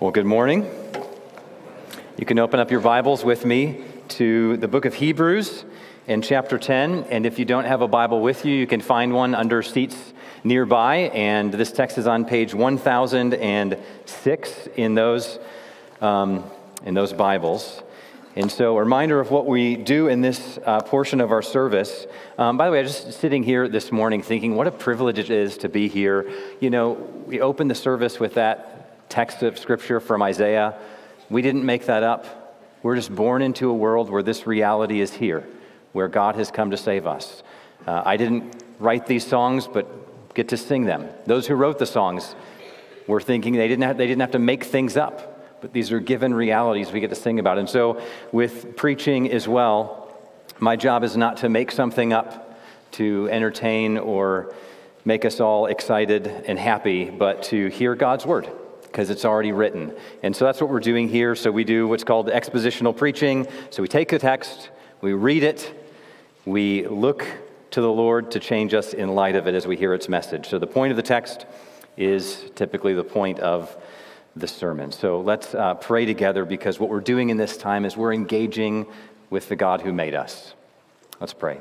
Well, good morning. You can open up your Bibles with me to the book of Hebrews in chapter 10. And if you don't have a Bible with you, you can find one under seats nearby. And this text is on page 1006 in those, um, in those Bibles. And so, a reminder of what we do in this uh, portion of our service. Um, by the way, I was just sitting here this morning thinking what a privilege it is to be here. You know, we open the service with that text of scripture from Isaiah. We didn't make that up. We're just born into a world where this reality is here, where God has come to save us. Uh, I didn't write these songs, but get to sing them. Those who wrote the songs were thinking they didn't have, they didn't have to make things up, but these are given realities we get to sing about. And so, with preaching as well, my job is not to make something up to entertain or make us all excited and happy, but to hear God's word because it's already written. And so that's what we're doing here. So we do what's called expositional preaching. So we take the text, we read it, we look to the Lord to change us in light of it as we hear its message. So the point of the text is typically the point of the sermon. So let's uh, pray together because what we're doing in this time is we're engaging with the God who made us. Let's pray.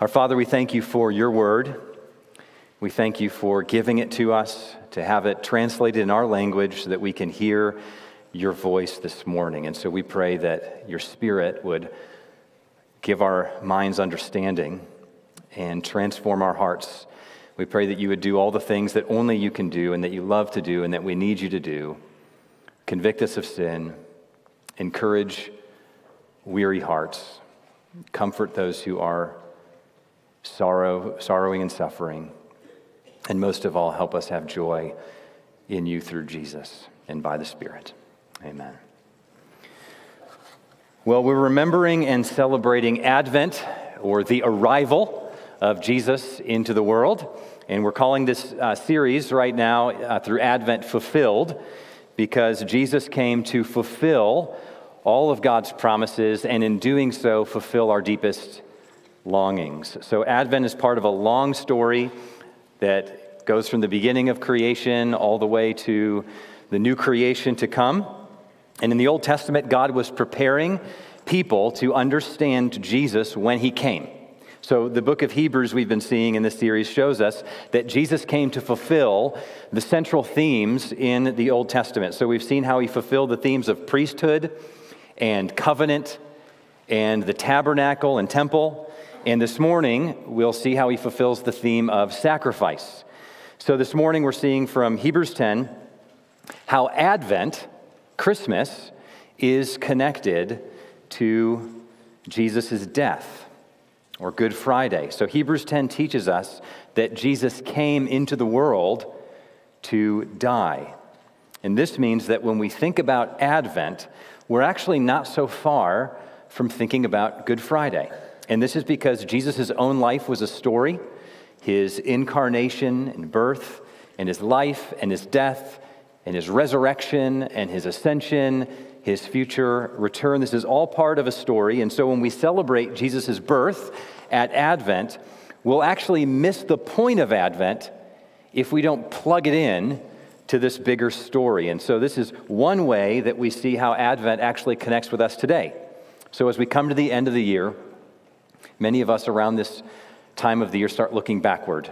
Our Father, we thank you for your word. We thank you for giving it to us to have it translated in our language so that we can hear your voice this morning. And so we pray that your spirit would give our minds understanding and transform our hearts. We pray that you would do all the things that only you can do and that you love to do and that we need you to do. Convict us of sin, encourage weary hearts, comfort those who are sorrow, sorrowing and suffering. And most of all, help us have joy in you through Jesus and by the Spirit. Amen. Well, we're remembering and celebrating Advent or the arrival of Jesus into the world. And we're calling this uh, series right now uh, through Advent Fulfilled because Jesus came to fulfill all of God's promises and in doing so, fulfill our deepest longings. So, Advent is part of a long story that goes from the beginning of creation all the way to the new creation to come. And in the Old Testament, God was preparing people to understand Jesus when he came. So, the book of Hebrews we've been seeing in this series shows us that Jesus came to fulfill the central themes in the Old Testament. So, we've seen how he fulfilled the themes of priesthood and covenant and the tabernacle and temple. And this morning, we'll see how he fulfills the theme of sacrifice. So this morning, we're seeing from Hebrews 10 how Advent, Christmas, is connected to Jesus' death or Good Friday. So Hebrews 10 teaches us that Jesus came into the world to die. And this means that when we think about Advent, we're actually not so far from thinking about Good Friday. And this is because Jesus' own life was a story. His incarnation and birth, and his life and his death, and his resurrection and his ascension, his future return. This is all part of a story. And so when we celebrate Jesus' birth at Advent, we'll actually miss the point of Advent if we don't plug it in to this bigger story. And so this is one way that we see how Advent actually connects with us today. So as we come to the end of the year, Many of us around this time of the year start looking backward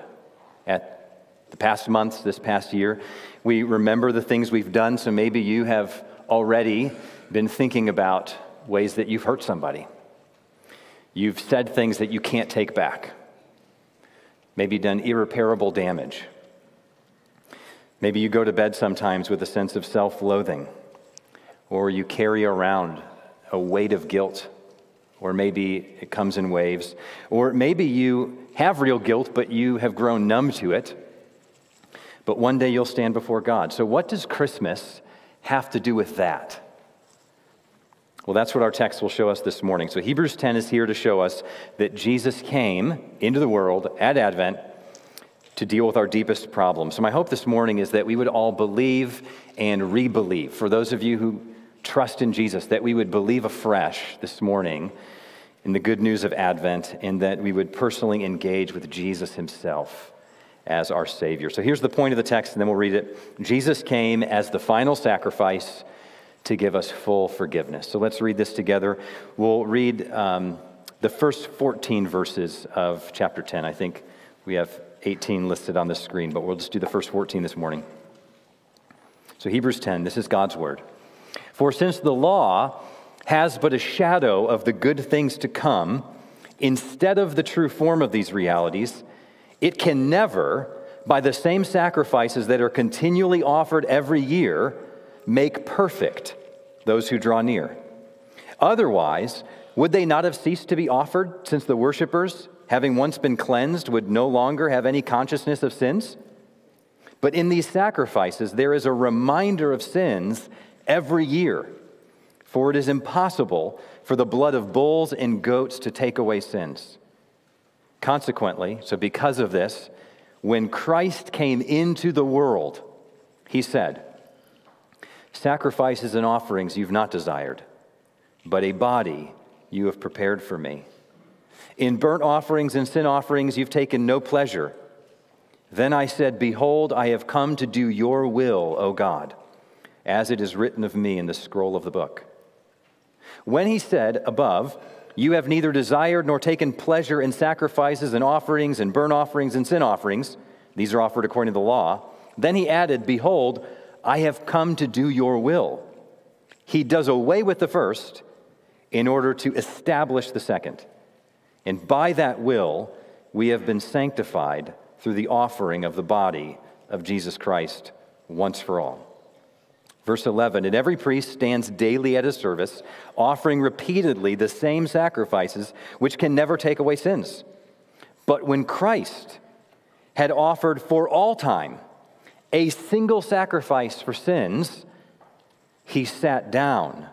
at the past months, this past year. We remember the things we've done, so maybe you have already been thinking about ways that you've hurt somebody. You've said things that you can't take back. Maybe done irreparable damage. Maybe you go to bed sometimes with a sense of self loathing, or you carry around a weight of guilt or maybe it comes in waves, or maybe you have real guilt, but you have grown numb to it. But one day you'll stand before God. So, what does Christmas have to do with that? Well, that's what our text will show us this morning. So, Hebrews 10 is here to show us that Jesus came into the world at Advent to deal with our deepest problems. So, my hope this morning is that we would all believe and re believe. For those of you who trust in Jesus, that we would believe afresh this morning in the good news of Advent, and that we would personally engage with Jesus himself as our Savior. So here's the point of the text, and then we'll read it. Jesus came as the final sacrifice to give us full forgiveness. So let's read this together. We'll read um, the first 14 verses of chapter 10. I think we have 18 listed on the screen, but we'll just do the first 14 this morning. So, Hebrews 10, this is God's word. For since the law has but a shadow of the good things to come, instead of the true form of these realities, it can never, by the same sacrifices that are continually offered every year, make perfect those who draw near. Otherwise, would they not have ceased to be offered, since the worshippers, having once been cleansed, would no longer have any consciousness of sins? But in these sacrifices, there is a reminder of sins every year. For it is impossible for the blood of bulls and goats to take away sins. Consequently, so because of this, when Christ came into the world, he said, Sacrifices and offerings you've not desired, but a body you have prepared for me. In burnt offerings and sin offerings you've taken no pleasure. Then I said, Behold, I have come to do your will, O God, as it is written of me in the scroll of the book. When he said above, You have neither desired nor taken pleasure in sacrifices and offerings and burnt offerings and sin offerings, these are offered according to the law. Then he added, Behold, I have come to do your will. He does away with the first in order to establish the second. And by that will, we have been sanctified through the offering of the body of Jesus Christ once for all. Verse 11 And every priest stands daily at his service, offering repeatedly the same sacrifices, which can never take away sins. But when Christ had offered for all time a single sacrifice for sins, he sat down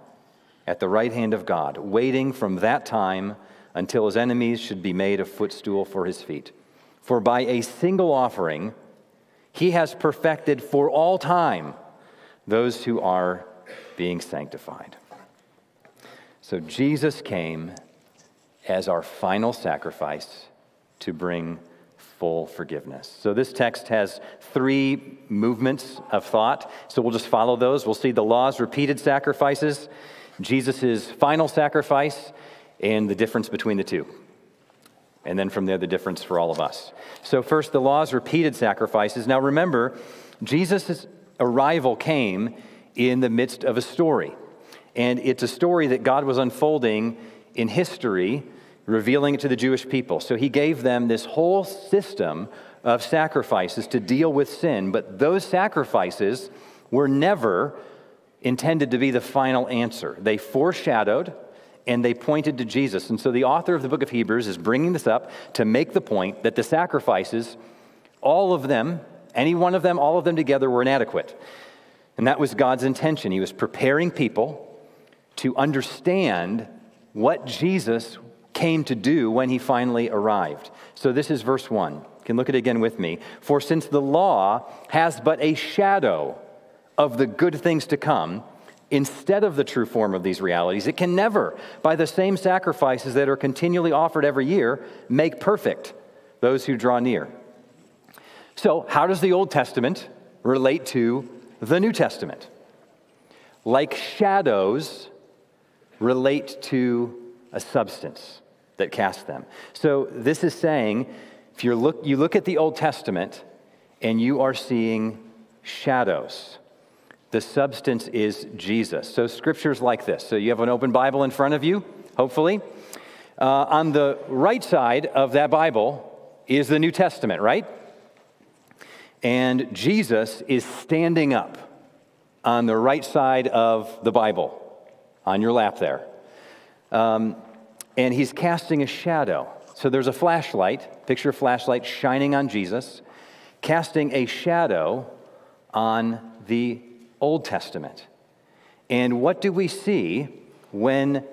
at the right hand of God, waiting from that time until his enemies should be made a footstool for his feet. For by a single offering, he has perfected for all time those who are being sanctified. So Jesus came as our final sacrifice to bring full forgiveness. So this text has three movements of thought. So we'll just follow those. We'll see the law's repeated sacrifices, Jesus' final sacrifice, and the difference between the two. And then from there, the difference for all of us. So, first, the law's repeated sacrifices. Now, remember, Jesus' arrival came in the midst of a story. And it's a story that God was unfolding in history, revealing it to the Jewish people. So, he gave them this whole system of sacrifices to deal with sin. But those sacrifices were never intended to be the final answer. They foreshadowed and they pointed to Jesus. And so the author of the book of Hebrews is bringing this up to make the point that the sacrifices, all of them, any one of them, all of them together were inadequate. And that was God's intention. He was preparing people to understand what Jesus came to do when he finally arrived. So this is verse 1. You can look at it again with me. For since the law has but a shadow of the good things to come, instead of the true form of these realities. It can never, by the same sacrifices that are continually offered every year, make perfect those who draw near. So, how does the Old Testament relate to the New Testament? Like shadows relate to a substance that casts them. So, this is saying if you look, you look at the Old Testament and you are seeing shadows. The substance is Jesus. So, scriptures like this. So, you have an open Bible in front of you, hopefully. Uh, on the right side of that Bible is the New Testament, right? And Jesus is standing up on the right side of the Bible, on your lap there. Um, and he's casting a shadow. So there's a flashlight, picture a flashlight shining on Jesus, casting a shadow on the Old Testament. And what do we see when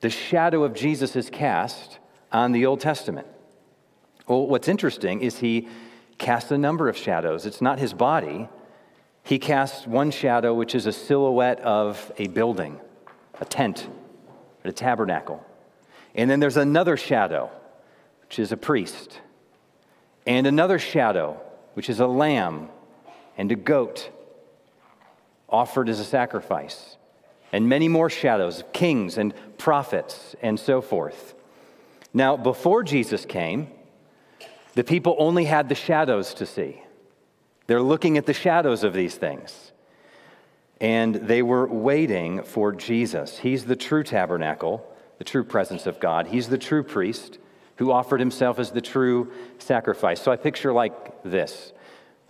the shadow of Jesus is cast on the Old Testament? Well, what's interesting is he casts a number of shadows. It's not his body. He casts one shadow, which is a silhouette of a building, a tent, a tabernacle. And then there's another shadow, which is a priest. and another shadow, which is a lamb and a goat offered as a sacrifice, and many more shadows of kings and prophets and so forth. Now, before Jesus came, the people only had the shadows to see. They're looking at the shadows of these things. And they were waiting for Jesus. He's the true tabernacle, the true presence of God. He's the true priest who offered himself as the true sacrifice. So I picture like this.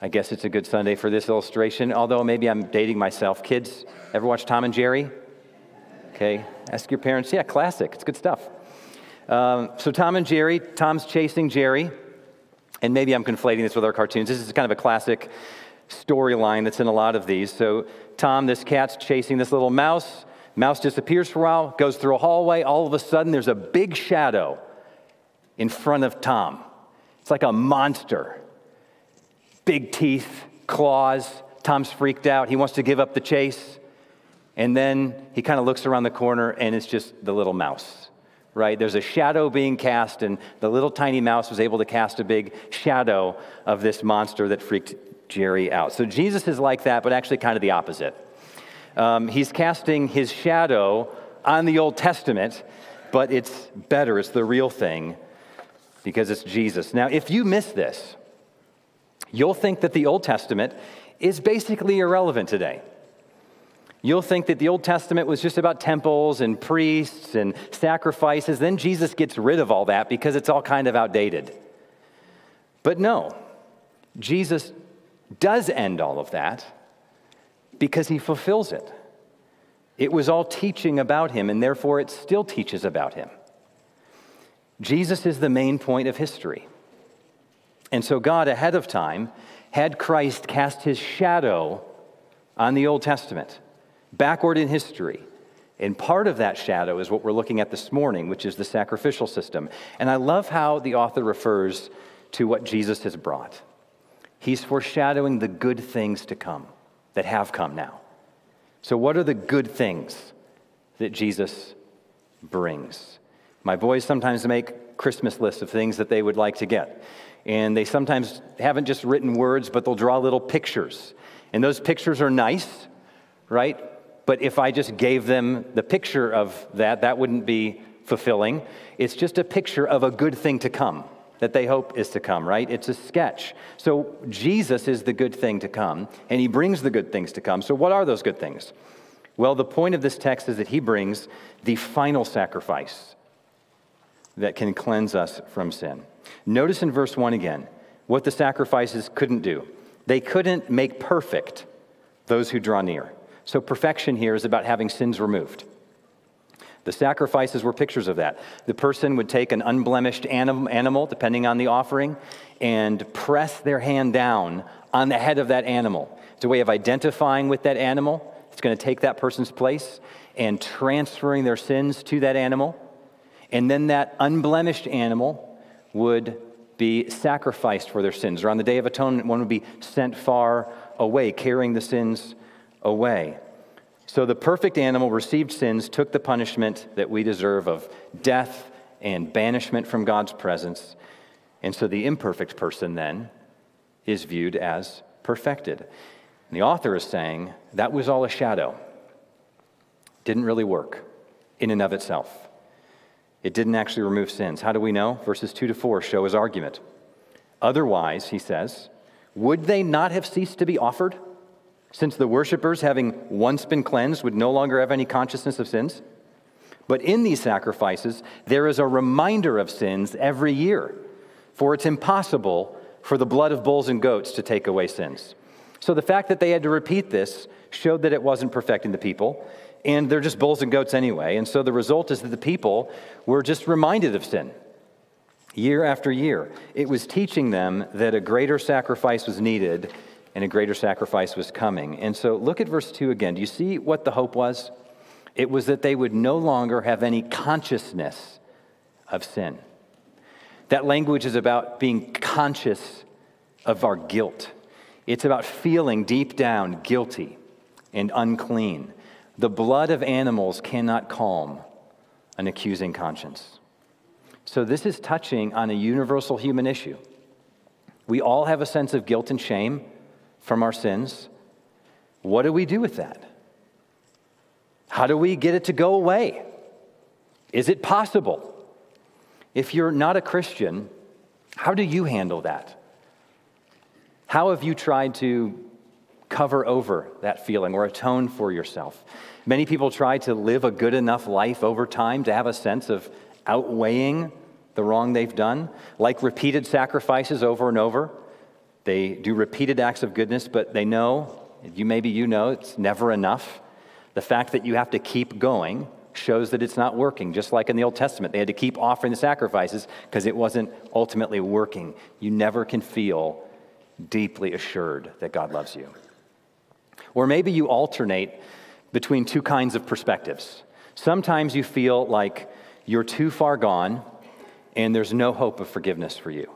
I guess it's a good Sunday for this illustration, although maybe I'm dating myself. Kids, ever watch Tom and Jerry? Okay, ask your parents. Yeah, classic. It's good stuff. Um, so Tom and Jerry, Tom's chasing Jerry, and maybe I'm conflating this with our cartoons. This is kind of a classic storyline that's in a lot of these. So Tom, this cat's chasing this little mouse. Mouse disappears for a while, goes through a hallway. All of a sudden, there's a big shadow in front of Tom. It's like a monster. Big teeth, claws. Tom's freaked out. He wants to give up the chase. And then he kind of looks around the corner and it's just the little mouse, right? There's a shadow being cast, and the little tiny mouse was able to cast a big shadow of this monster that freaked Jerry out. So Jesus is like that, but actually kind of the opposite. Um, he's casting his shadow on the Old Testament, but it's better. It's the real thing because it's Jesus. Now, if you miss this, you'll think that the Old Testament is basically irrelevant today. You'll think that the Old Testament was just about temples and priests and sacrifices. Then Jesus gets rid of all that because it's all kind of outdated. But no, Jesus does end all of that because he fulfills it. It was all teaching about him, and therefore it still teaches about him. Jesus is the main point of history. And so God, ahead of time, had Christ cast his shadow on the Old Testament, backward in history. And part of that shadow is what we're looking at this morning, which is the sacrificial system. And I love how the author refers to what Jesus has brought. He's foreshadowing the good things to come that have come now. So, what are the good things that Jesus brings? My boys sometimes make Christmas lists of things that they would like to get. And they sometimes haven't just written words, but they'll draw little pictures. And those pictures are nice, right? But if I just gave them the picture of that, that wouldn't be fulfilling. It's just a picture of a good thing to come that they hope is to come, right? It's a sketch. So Jesus is the good thing to come, and he brings the good things to come. So, what are those good things? Well, the point of this text is that he brings the final sacrifice that can cleanse us from sin. Notice in verse 1 again what the sacrifices couldn't do. They couldn't make perfect those who draw near. So, perfection here is about having sins removed. The sacrifices were pictures of that. The person would take an unblemished animal, depending on the offering, and press their hand down on the head of that animal. It's a way of identifying with that animal. It's going to take that person's place and transferring their sins to that animal. And then that unblemished animal would be sacrificed for their sins. Or on the Day of Atonement, one would be sent far away, carrying the sins away. So the perfect animal received sins, took the punishment that we deserve of death and banishment from God's presence. And so the imperfect person then is viewed as perfected. And the author is saying that was all a shadow. Didn't really work in and of itself. It didn't actually remove sins. How do we know? Verses 2 to 4 show his argument. Otherwise, he says, would they not have ceased to be offered? Since the worshippers, having once been cleansed, would no longer have any consciousness of sins? But in these sacrifices, there is a reminder of sins every year, for it's impossible for the blood of bulls and goats to take away sins. So the fact that they had to repeat this showed that it wasn't perfecting the people, and they're just bulls and goats anyway. And so the result is that the people were just reminded of sin year after year. It was teaching them that a greater sacrifice was needed and a greater sacrifice was coming. And so look at verse 2 again. Do you see what the hope was? It was that they would no longer have any consciousness of sin. That language is about being conscious of our guilt. It's about feeling deep down guilty and unclean. The blood of animals cannot calm an accusing conscience. So, this is touching on a universal human issue. We all have a sense of guilt and shame from our sins. What do we do with that? How do we get it to go away? Is it possible? If you're not a Christian, how do you handle that? How have you tried to cover over that feeling or atone for yourself? Many people try to live a good enough life over time to have a sense of outweighing the wrong they've done, like repeated sacrifices over and over. They do repeated acts of goodness, but they know, you maybe you know, it's never enough. The fact that you have to keep going shows that it's not working. Just like in the Old Testament, they had to keep offering the sacrifices because it wasn't ultimately working. You never can feel deeply assured that God loves you. Or maybe you alternate between two kinds of perspectives. Sometimes you feel like you're too far gone and there's no hope of forgiveness for you.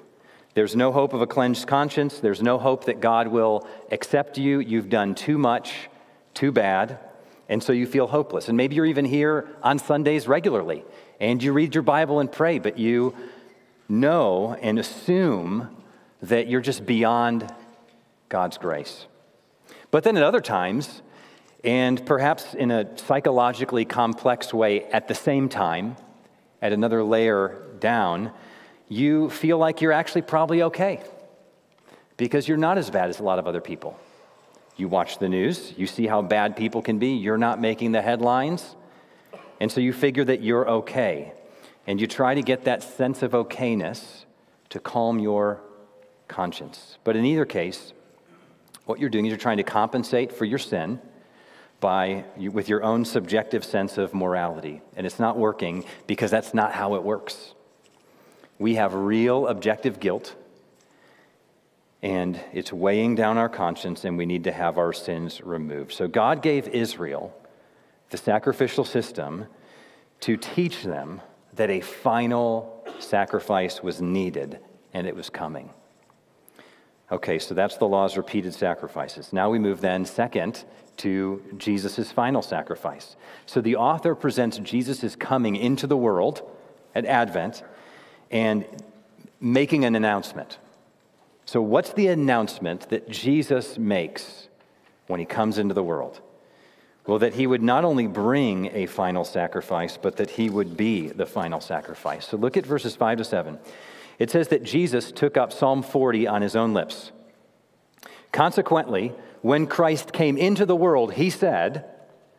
There's no hope of a cleansed conscience. There's no hope that God will accept you. You've done too much, too bad, and so you feel hopeless. And maybe you're even here on Sundays regularly and you read your Bible and pray, but you know and assume that you're just beyond God's grace. But then at other times, and perhaps in a psychologically complex way at the same time, at another layer down, you feel like you're actually probably okay because you're not as bad as a lot of other people. You watch the news, you see how bad people can be, you're not making the headlines, and so you figure that you're okay. And you try to get that sense of okayness to calm your conscience. But in either case, what you're doing is you're trying to compensate for your sin by with your own subjective sense of morality and it's not working because that's not how it works we have real objective guilt and it's weighing down our conscience and we need to have our sins removed so god gave israel the sacrificial system to teach them that a final sacrifice was needed and it was coming Okay, so that's the law's repeated sacrifices. Now we move then, second, to Jesus' final sacrifice. So the author presents Jesus' coming into the world at Advent and making an announcement. So, what's the announcement that Jesus makes when he comes into the world? Well, that he would not only bring a final sacrifice, but that he would be the final sacrifice. So, look at verses 5 to 7 it says that Jesus took up Psalm 40 on his own lips. Consequently, when Christ came into the world, he said,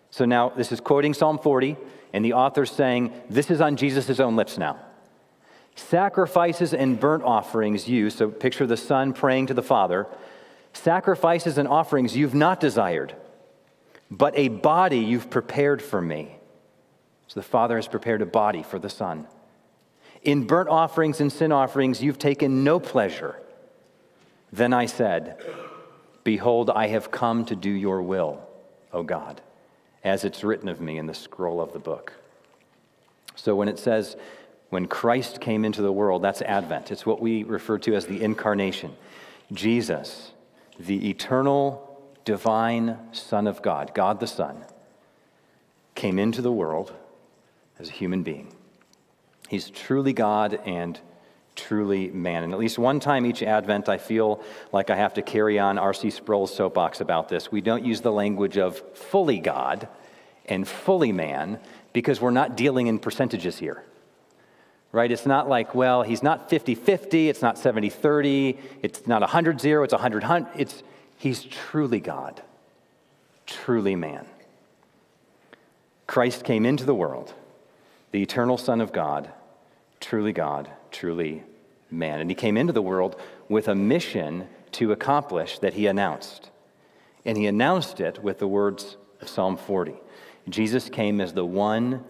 so now this is quoting Psalm 40, and the author's saying, this is on Jesus' own lips now. Sacrifices and burnt offerings you, so picture the Son praying to the Father, sacrifices and offerings you've not desired, but a body you've prepared for me. So the Father has prepared a body for the Son. In burnt offerings and sin offerings, you've taken no pleasure. Then I said, Behold, I have come to do your will, O God, as it's written of me in the scroll of the book. So when it says, when Christ came into the world, that's Advent. It's what we refer to as the incarnation. Jesus, the eternal, divine Son of God, God the Son, came into the world as a human being. He's truly God and truly man. And at least one time each Advent, I feel like I have to carry on R.C. Sproul's soapbox about this. We don't use the language of fully God and fully man because we're not dealing in percentages here. Right? It's not like, well, he's not 50 50, it's not 70 30, it's not 100 0, it's 100 100. It's, he's truly God, truly man. Christ came into the world, the eternal Son of God truly God, truly man. And he came into the world with a mission to accomplish that he announced. And he announced it with the words of Psalm 40. Jesus came as the one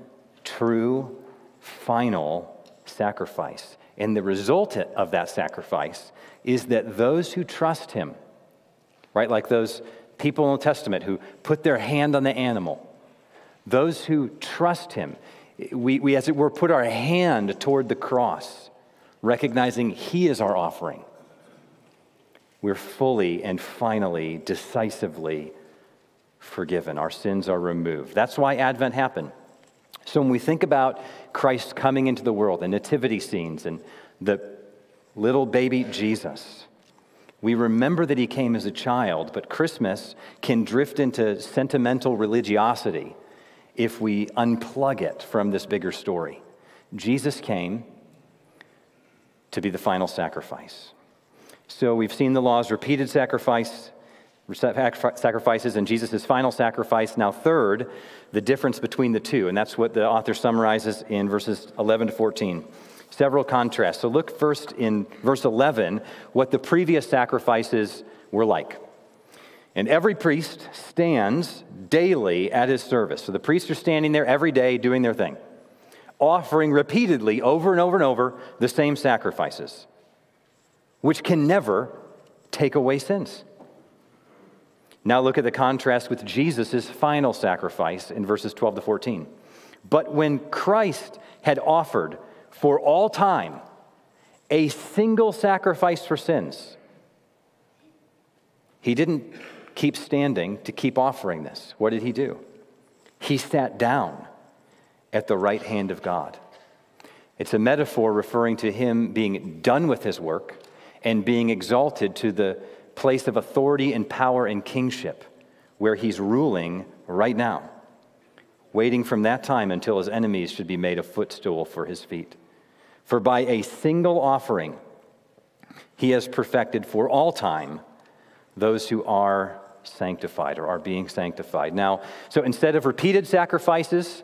true, final sacrifice. And the result of that sacrifice is that those who trust him, right, like those people in the Testament who put their hand on the animal, those who trust him, we, we, as it were, put our hand toward the cross, recognizing He is our offering. We're fully and finally, decisively forgiven. Our sins are removed. That's why Advent happened. So when we think about Christ coming into the world, the nativity scenes, and the little baby Jesus, We remember that he came as a child, but Christmas can drift into sentimental religiosity if we unplug it from this bigger story. Jesus came to be the final sacrifice. So we've seen the law's repeated sacrifice, sacrifices and Jesus' final sacrifice. Now, third, the difference between the two. And that's what the author summarizes in verses 11 to 14. Several contrasts. So look first in verse 11 what the previous sacrifices were like. And every priest stands daily at his service. So the priests are standing there every day doing their thing, offering repeatedly over and over and over the same sacrifices, which can never take away sins. Now look at the contrast with Jesus' final sacrifice in verses 12 to 14. But when Christ had offered for all time a single sacrifice for sins, he didn't keep standing to keep offering this. What did he do? He sat down at the right hand of God. It's a metaphor referring to him being done with his work and being exalted to the place of authority and power and kingship where he's ruling right now, waiting from that time until his enemies should be made a footstool for his feet. For by a single offering, he has perfected for all time those who are sanctified or are being sanctified. Now, so instead of repeated sacrifices,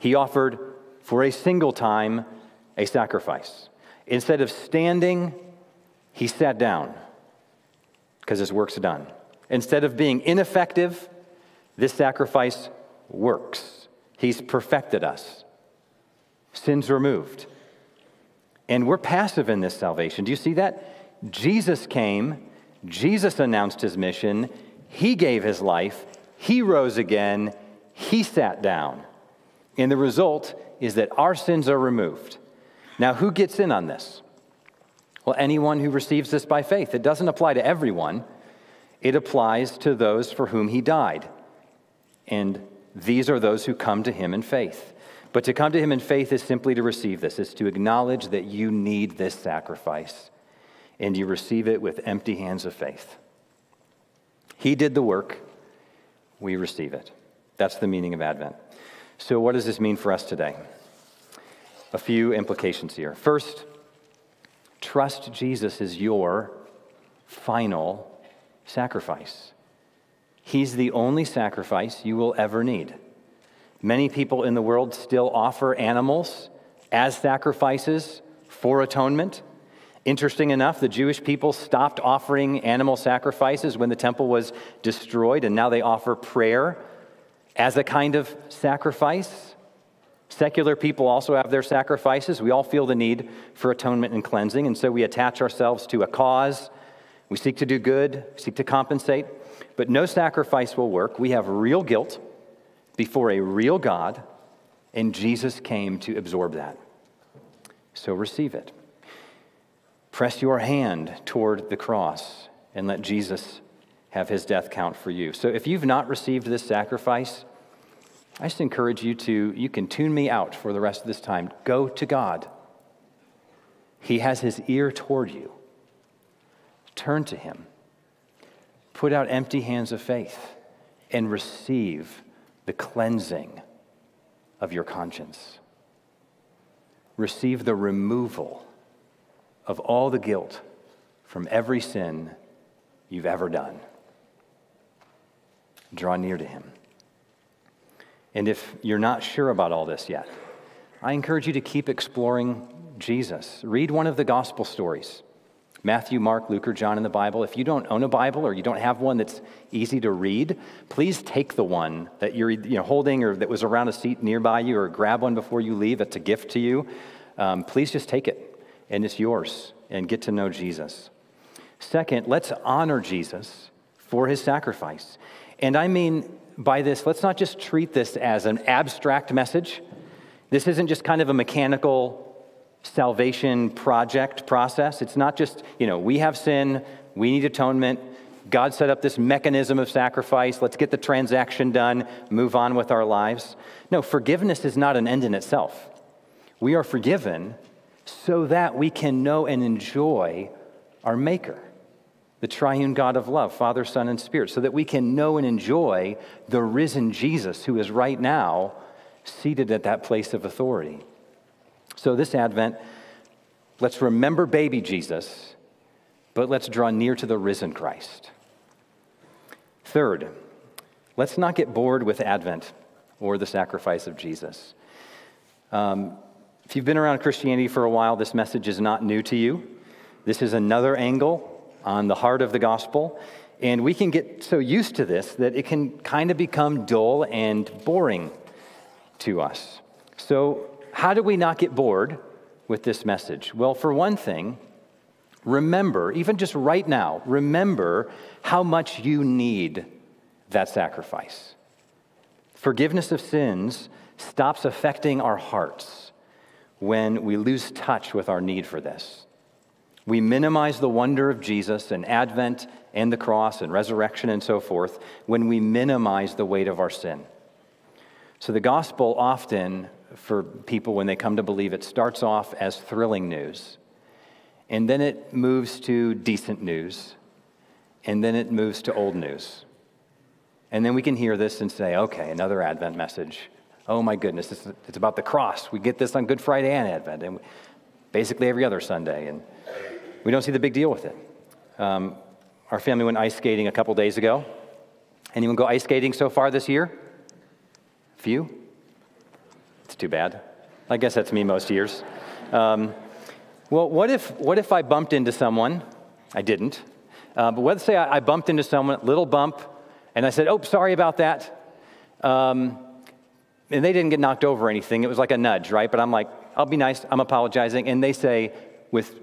he offered for a single time a sacrifice. Instead of standing, he sat down because his work's done. Instead of being ineffective, this sacrifice works. He's perfected us. Sins removed. And we're passive in this salvation. Do you see that? Jesus came, Jesus announced his mission, he gave his life, he rose again, he sat down. And the result is that our sins are removed. Now, who gets in on this? Well, anyone who receives this by faith. It doesn't apply to everyone, it applies to those for whom he died. And these are those who come to him in faith. But to come to him in faith is simply to receive this, is to acknowledge that you need this sacrifice, and you receive it with empty hands of faith. He did the work, we receive it. That's the meaning of Advent. So, what does this mean for us today? A few implications here. First, Trust Jesus as your final sacrifice. He's the only sacrifice you will ever need. Many people in the world still offer animals as sacrifices for atonement. Interesting enough, the Jewish people stopped offering animal sacrifices when the temple was destroyed, and now they offer prayer as a kind of sacrifice. Secular people also have their sacrifices. We all feel the need for atonement and cleansing, and so we attach ourselves to a cause. We seek to do good, seek to compensate, but no sacrifice will work. We have real guilt before a real God, and Jesus came to absorb that. So receive it. Press your hand toward the cross and let Jesus have his death count for you. So if you've not received this sacrifice, I just encourage you to, you can tune me out for the rest of this time. Go to God. He has his ear toward you. Turn to him. Put out empty hands of faith and receive the cleansing of your conscience. Receive the removal of all the guilt from every sin you've ever done. Draw near to him. And if you're not sure about all this yet, I encourage you to keep exploring Jesus. Read one of the gospel stories Matthew, Mark, Luke, or John in the Bible. If you don't own a Bible or you don't have one that's easy to read, please take the one that you're you know, holding or that was around a seat nearby you or grab one before you leave. It's a gift to you. Um, please just take it and it's yours and get to know Jesus. Second, let's honor Jesus for his sacrifice. And I mean, by this, let's not just treat this as an abstract message. This isn't just kind of a mechanical salvation project process. It's not just, you know, we have sin, we need atonement. God set up this mechanism of sacrifice. Let's get the transaction done, move on with our lives. No, forgiveness is not an end in itself. We are forgiven so that we can know and enjoy our Maker. The triune God of love, Father, Son, and Spirit, so that we can know and enjoy the risen Jesus who is right now seated at that place of authority. So, this Advent, let's remember baby Jesus, but let's draw near to the risen Christ. Third, let's not get bored with Advent or the sacrifice of Jesus. Um, if you've been around Christianity for a while, this message is not new to you. This is another angle on the heart of the gospel. And we can get so used to this that it can kind of become dull and boring to us. So, how do we not get bored with this message? Well, for one thing, remember, even just right now, remember how much you need that sacrifice. Forgiveness of sins stops affecting our hearts when we lose touch with our need for this. We minimize the wonder of Jesus and Advent and the cross and resurrection and so forth when we minimize the weight of our sin. So, the gospel often, for people when they come to believe it, starts off as thrilling news. And then it moves to decent news. And then it moves to old news. And then we can hear this and say, okay, another Advent message. Oh my goodness, it's, it's about the cross. We get this on Good Friday and Advent, and basically every other Sunday. And we don't see the big deal with it. Um, our family went ice skating a couple days ago. Anyone go ice skating so far this year? Few? It's too bad. I guess that's me most years. Um, well, what if, what if I bumped into someone? I didn't. Uh, but let's say I, I, bumped into someone, little bump, and I said, Oh, sorry about that. Um, and they didn't get knocked over anything. It was like a nudge, right? But I'm like, I'll be nice. I'm apologizing. And they say, with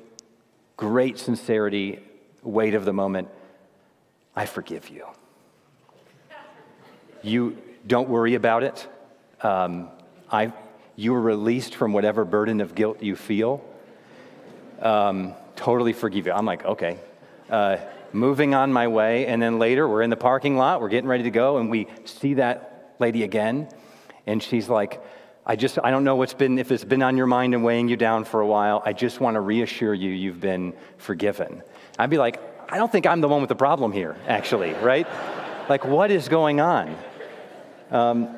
great sincerity, weight of the moment, I forgive you. You don't worry about it. Um, I, you are released from whatever burden of guilt you feel. Um, totally forgive you. I'm like, okay. Uh, moving on my way. And then later, we're in the parking lot, we're getting ready to go, and we see that lady again. And she's like, I just, I don't know what's been, if it's been on your mind and weighing you down for a while. I just want to reassure you you've been forgiven. I'd be like, I don't think I'm the one with the problem here, actually, right? like, what is going on? Um,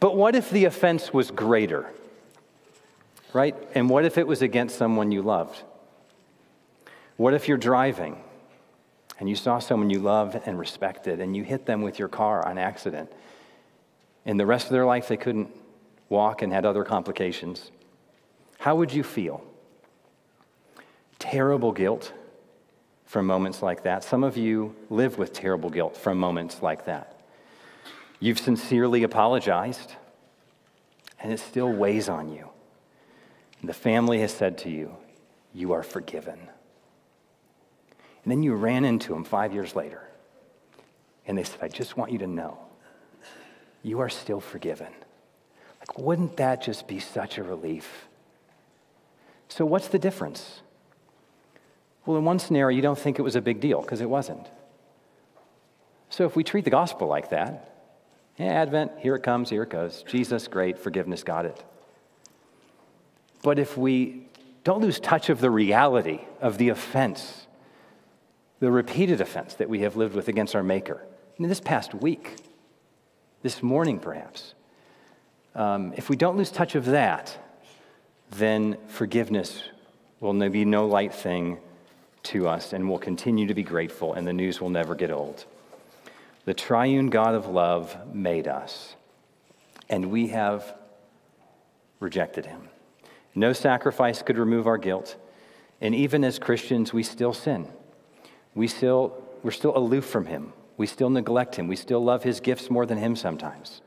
but what if the offense was greater, right? And what if it was against someone you loved? What if you're driving and you saw someone you love and respected and you hit them with your car on accident? And the rest of their life they couldn't walk and had other complications, how would you feel? Terrible guilt from moments like that. Some of you live with terrible guilt from moments like that. You've sincerely apologized, and it still weighs on you. The family has said to you, You are forgiven. And then you ran into them five years later, and they said, I just want you to know you are still forgiven. Wouldn't that just be such a relief? So, what's the difference? Well, in one scenario, you don't think it was a big deal because it wasn't. So, if we treat the gospel like that, yeah, Advent, here it comes, here it goes. Jesus, great, forgiveness, got it. But if we don't lose touch of the reality of the offense, the repeated offense that we have lived with against our Maker, in this past week, this morning perhaps, um, if we don't lose touch of that, then forgiveness will be no light thing to us, and we'll continue to be grateful, and the news will never get old. The triune God of love made us, and we have rejected him. No sacrifice could remove our guilt, and even as Christians, we still sin. We still, we're still aloof from him. We still neglect him. We still love his gifts more than him sometimes.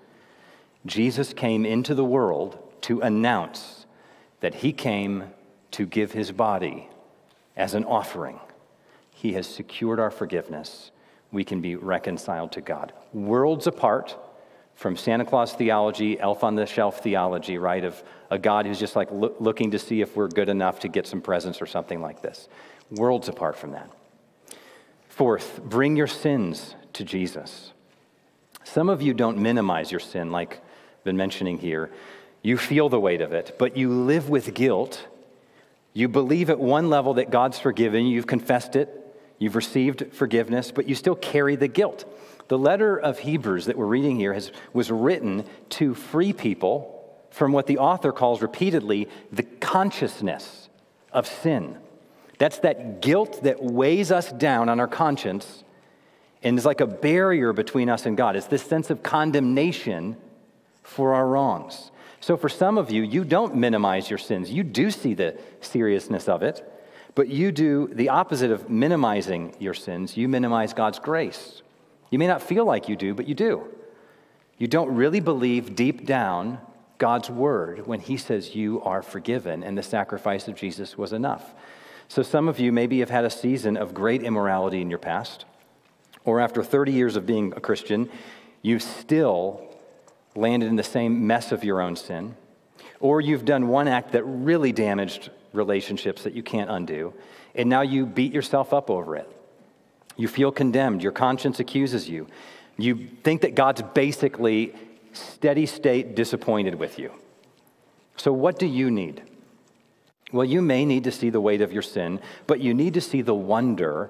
Jesus came into the world to announce that he came to give his body as an offering. He has secured our forgiveness. We can be reconciled to God. Worlds apart from Santa Claus theology, elf on the shelf theology, right? Of a God who's just like lo- looking to see if we're good enough to get some presents or something like this. Worlds apart from that. Fourth, bring your sins to Jesus. Some of you don't minimize your sin like been mentioning here. You feel the weight of it, but you live with guilt. You believe at one level that God's forgiven, you've confessed it, You've received forgiveness, but you still carry the guilt. The letter of Hebrews that we're reading here has, was written to free people from what the author calls repeatedly the consciousness of sin. That's that guilt that weighs us down on our conscience and is like a barrier between us and God. It's this sense of condemnation for our wrongs. So, for some of you, you don't minimize your sins. You do see the seriousness of it, but you do the opposite of minimizing your sins. You minimize God's grace. You may not feel like you do, but you do. You don't really believe deep down God's word when He says you are forgiven and the sacrifice of Jesus was enough. So, some of you maybe have had a season of great immorality in your past, or after 30 years of being a Christian, you've still landed in the same mess of your own sin, or you've done one act that really damaged relationships that you can't undo, and now you beat yourself up over it. You feel condemned, your conscience accuses you. You think that God's basically steady state disappointed with you. So, what do you need? Well, you may need to see the weight of your sin, but you need to see the wonder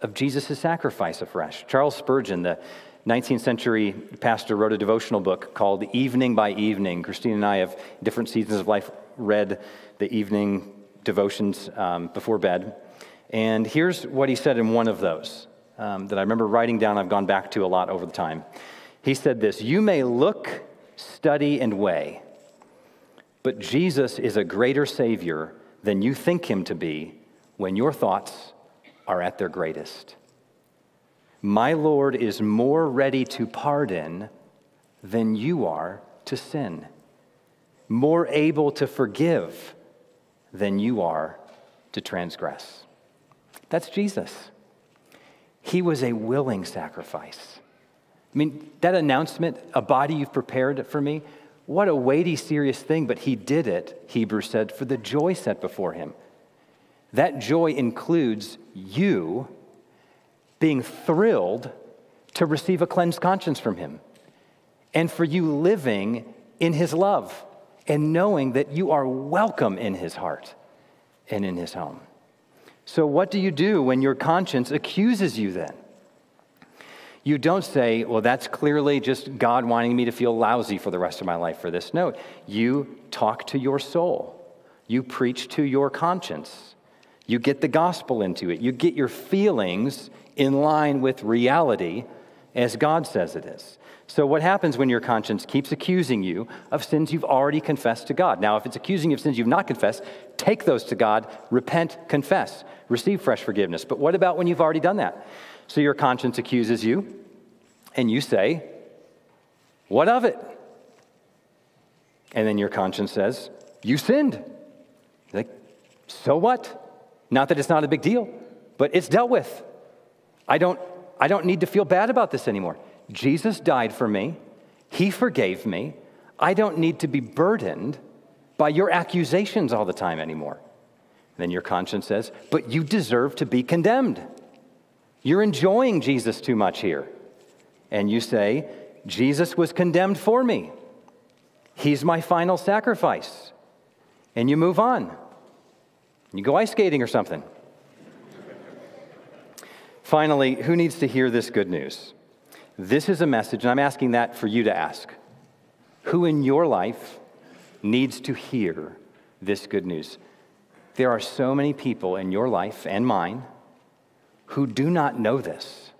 of Jesus' sacrifice afresh. Charles Spurgeon, the 19th century pastor, wrote a devotional book called Evening by Evening. Christine and I have different seasons of life read the evening devotions um, before bed. And here's what he said in one of those um, that I remember writing down, I've gone back to a lot over the time. He said this You may look, study, and weigh, but Jesus is a greater Savior than you think him to be when your thoughts are at their greatest. My Lord is more ready to pardon than you are to sin, more able to forgive than you are to transgress. That's Jesus. He was a willing sacrifice. I mean, that announcement, a body you've prepared for me, what a weighty, serious thing, but he did it, Hebrews said, for the joy set before him. That joy includes you being thrilled to receive a cleansed conscience from him, and for you living in his love and knowing that you are welcome in his heart and in his home. So, what do you do when your conscience accuses you then? You don't say, well, that's clearly just God wanting me to feel lousy for the rest of my life for this. No, you talk to your soul, you preach to your conscience, you get the gospel into it, you get your feelings in line with reality as God says it is. So, what happens when your conscience keeps accusing you of sins you've already confessed to God? Now, if it's accusing you of sins you've not confessed, take those to God, repent, confess, receive fresh forgiveness. But what about when you've already done that? So, your conscience accuses you, and you say, What of it? And then your conscience says, You sinned. like, so what? Not that it's not a big deal, but it's dealt with. I don't, I don't need to feel bad about this anymore. Jesus died for me, He forgave me. I don't need to be burdened by your accusations all the time anymore. Then your conscience says, But you deserve to be condemned. You're enjoying Jesus too much here. And you say, Jesus was condemned for me. He's my final sacrifice. And you move on. You go ice skating or something. Finally, who needs to hear this good news? This is a message, and I'm asking that for you to ask. Who in your life needs to hear this good news? There are so many people in your life and mine who do not know this.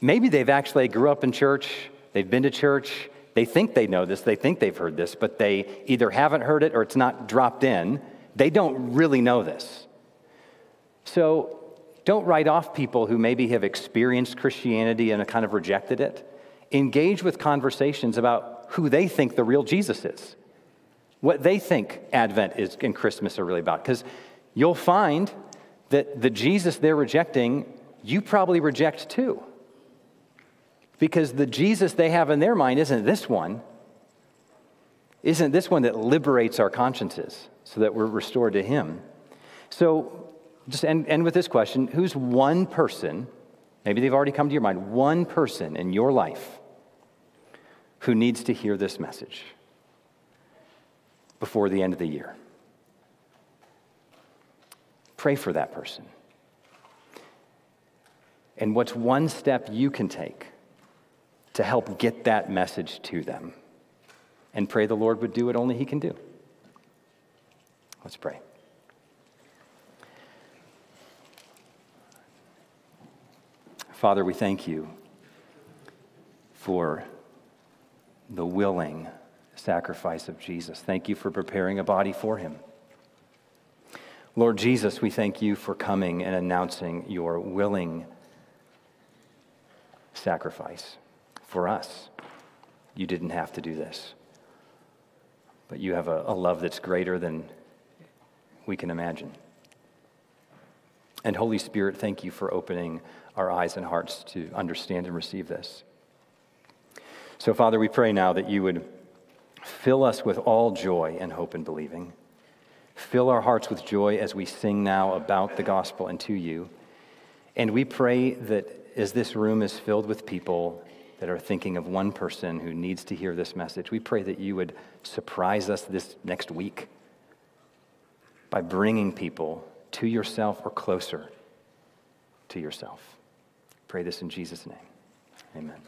Maybe they've actually grew up in church, they've been to church, they think they know this, they think they've heard this, but they either haven't heard it or it's not dropped in. They don't really know this. So don't write off people who maybe have experienced Christianity and kind of rejected it. Engage with conversations about who they think the real Jesus is, what they think Advent is and Christmas are really about. Because you'll find that the Jesus they're rejecting, you probably reject too. Because the Jesus they have in their mind isn't this one, isn't this one that liberates our consciences so that we're restored to Him. So just end, end with this question Who's one person, maybe they've already come to your mind, one person in your life who needs to hear this message before the end of the year? Pray for that person. And what's one step you can take to help get that message to them? And pray the Lord would do what only He can do. Let's pray. Father, we thank you for the willing sacrifice of Jesus. Thank you for preparing a body for him. Lord Jesus, we thank you for coming and announcing your willing sacrifice for us. You didn't have to do this, but you have a, a love that's greater than we can imagine. And Holy Spirit, thank you for opening our eyes and hearts to understand and receive this. So, Father, we pray now that you would fill us with all joy and hope in believing. Fill our hearts with joy as we sing now about the gospel and to you. And we pray that as this room is filled with people that are thinking of one person who needs to hear this message, we pray that you would surprise us this next week by bringing people to yourself or closer to yourself. Pray this in Jesus' name. Amen.